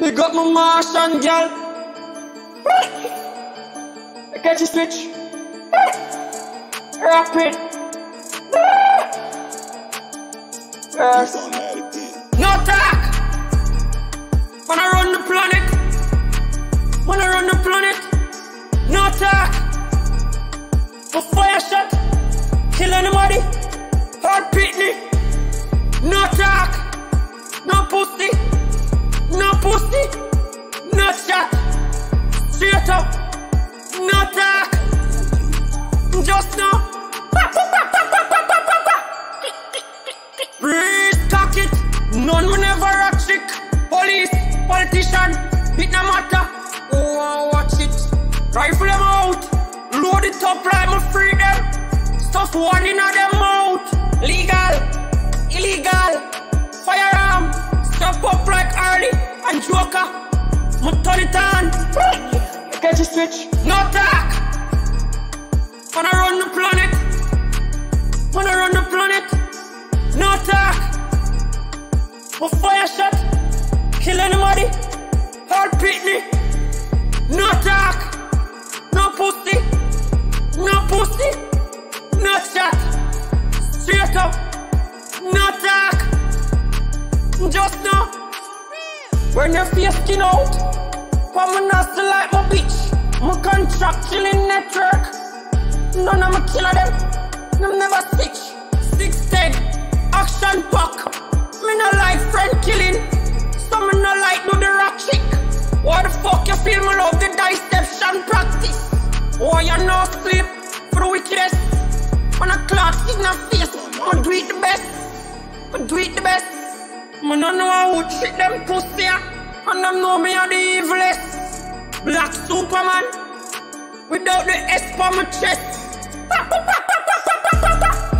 Me got my Martian girl. I catch a switch. Rapid. Yes. No talk. Wanna run the planet. Wanna run the planet. No talk. A fire shot. Kill anybody. Rifle them out. Load it up like my freedom. Stuff one in them mouth. Legal, illegal. Firearm. Stop up like Harley and Joker. My turn it on. Catch a switch. No talk. Wanna run the planet. Wanna run the planet. No talk. A fire shot. Kill anybody. Hard pitney. No talk. When your face skin out. Come and nasty like my bitch. My contract chilling network. None of my killer them. Them never stitch. Six ten. Action pack. Me no like friend killing. Some me no like do the rock chick. Why the fuck you feel me love the dissection practice? Why you no sleep for the wickedest? When a clock the face, I do it the best. I do it the best. Me no know how to treat them pussy. ah. And them know me are the evilest. Black Superman. Without the S for my chest.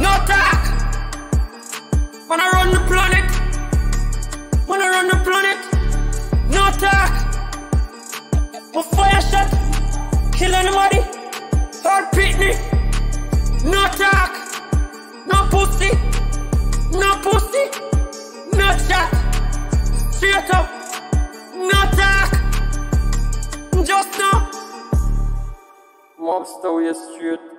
No talk. Wanna run the planet. Wanna run the planet. No talk. A fire shot. Kill anybody. Hard pitney. No talk. Straight up. No talk. Just now. Monster, we straight.